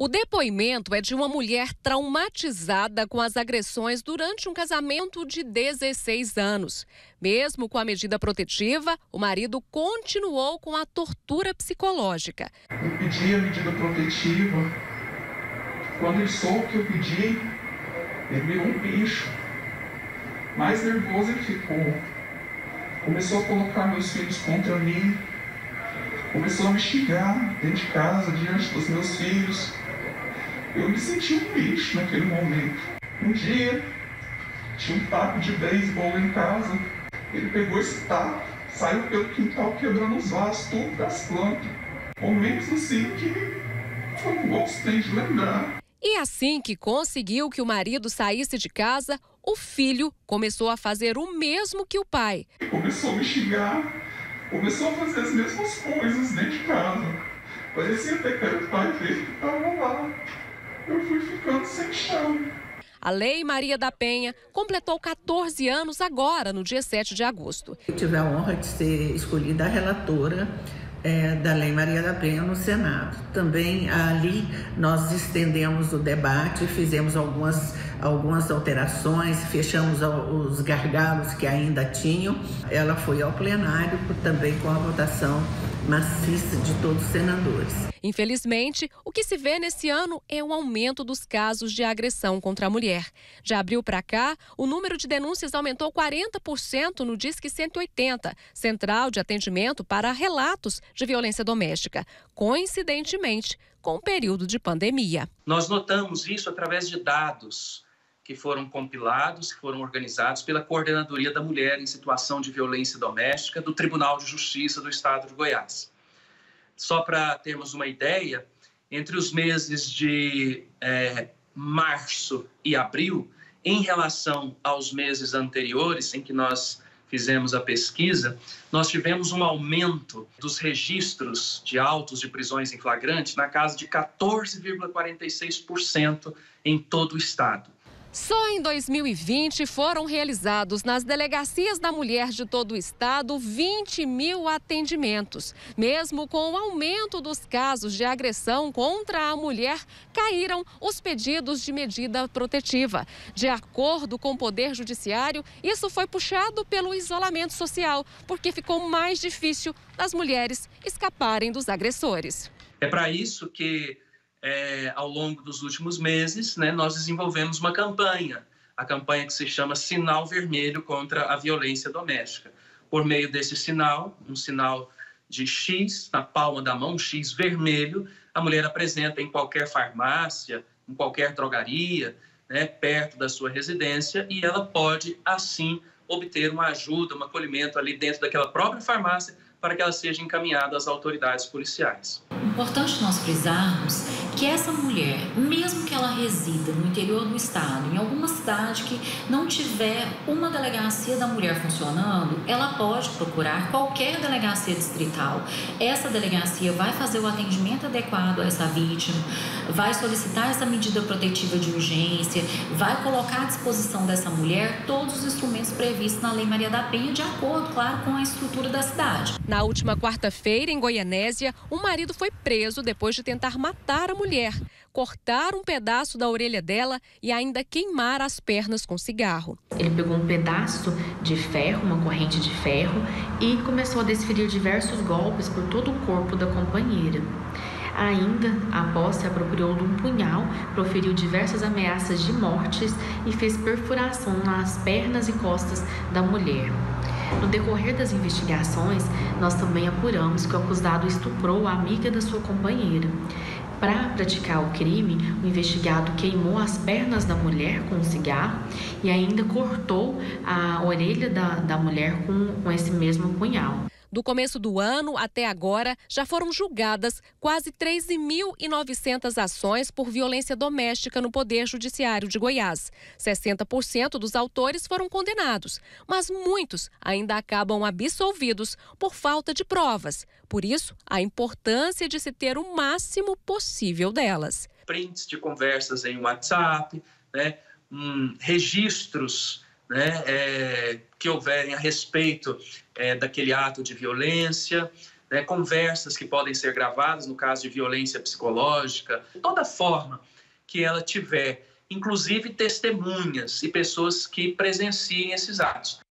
O depoimento é de uma mulher traumatizada com as agressões durante um casamento de 16 anos. Mesmo com a medida protetiva, o marido continuou com a tortura psicológica. Eu pedi a medida protetiva. Quando ele soube que eu pedi, ele virou um bicho. Mais nervoso ele ficou. Começou a colocar meus filhos contra mim. Começou a me xingar dentro de casa, diante dos meus filhos. Eu me senti um lixo naquele momento. Um dia, tinha um taco de beisebol em casa. Ele pegou esse taco, saiu pelo quintal quebrando os vasos, tudo das plantas. Momentos assim que eu não gostei de lembrar. E assim que conseguiu que o marido saísse de casa, o filho começou a fazer o mesmo que o pai. Começou a me xingar, começou a fazer as mesmas coisas dentro de casa. Parecia até que era o pai dele que estava lá eu fui ficando sem chão. A Lei Maria da Penha completou 14 anos agora, no dia 7 de agosto. Eu tive a honra de ser escolhida a relatora é, da Lei Maria da Penha no Senado. Também ali nós estendemos o debate, fizemos algumas, algumas alterações, fechamos os gargalos que ainda tinham. Ela foi ao plenário também com a votação maciça de todos os senadores. Infelizmente, o que se vê nesse ano é um aumento dos casos de agressão contra a mulher. De abril para cá, o número de denúncias aumentou 40% no Disque 180, central de atendimento para relatos de violência doméstica, coincidentemente com o período de pandemia. Nós notamos isso através de dados que foram compilados, que foram organizados pela Coordenadoria da Mulher em Situação de Violência Doméstica do Tribunal de Justiça do Estado de Goiás. Só para termos uma ideia, entre os meses de é, março e abril, em relação aos meses anteriores em que nós fizemos a pesquisa, nós tivemos um aumento dos registros de autos de prisões em flagrante na casa de 14,46% em todo o estado. Só em 2020 foram realizados nas delegacias da mulher de todo o estado 20 mil atendimentos. Mesmo com o aumento dos casos de agressão contra a mulher, caíram os pedidos de medida protetiva. De acordo com o Poder Judiciário, isso foi puxado pelo isolamento social, porque ficou mais difícil das mulheres escaparem dos agressores. É para isso que é, ao longo dos últimos meses, né, nós desenvolvemos uma campanha, a campanha que se chama Sinal Vermelho contra a Violência Doméstica. Por meio desse sinal, um sinal de X na palma da mão, X vermelho, a mulher apresenta em qualquer farmácia, em qualquer drogaria, né, perto da sua residência, e ela pode, assim, obter uma ajuda, um acolhimento ali dentro daquela própria farmácia para que ela seja encaminhada às autoridades policiais. Importante nós frisarmos que essa mulher, mesmo que ela resida no interior do estado, em alguma cidade que não tiver uma delegacia da mulher funcionando, ela pode procurar qualquer delegacia distrital. Essa delegacia vai fazer o atendimento adequado a essa vítima, vai solicitar essa medida protetiva de urgência, vai colocar à disposição dessa mulher todos os instrumentos previstos na Lei Maria da Penha, de acordo, claro, com a estrutura da cidade. Na última quarta-feira, em Goianésia, um marido foi preso depois de tentar matar a mulher, cortar um pedaço da orelha dela e ainda queimar as pernas com cigarro. Ele pegou um pedaço de ferro, uma corrente de ferro, e começou a desferir diversos golpes por todo o corpo da companheira. Ainda, após se apropriou de um punhal, proferiu diversas ameaças de mortes e fez perfuração nas pernas e costas da mulher. No decorrer das investigações, nós também apuramos que o acusado estuprou a amiga da sua companheira. Para praticar o crime, o investigado queimou as pernas da mulher com um cigarro e ainda cortou a orelha da, da mulher com, com esse mesmo punhal. Do começo do ano até agora, já foram julgadas quase 13.900 ações por violência doméstica no Poder Judiciário de Goiás. 60% dos autores foram condenados, mas muitos ainda acabam absolvidos por falta de provas. Por isso, a importância de se ter o máximo possível delas. Prints de conversas em WhatsApp, né? Hum, registros né, é, que houverem a respeito é, daquele ato de violência, né, conversas que podem ser gravadas no caso de violência psicológica, toda forma que ela tiver, inclusive testemunhas e pessoas que presenciem esses atos.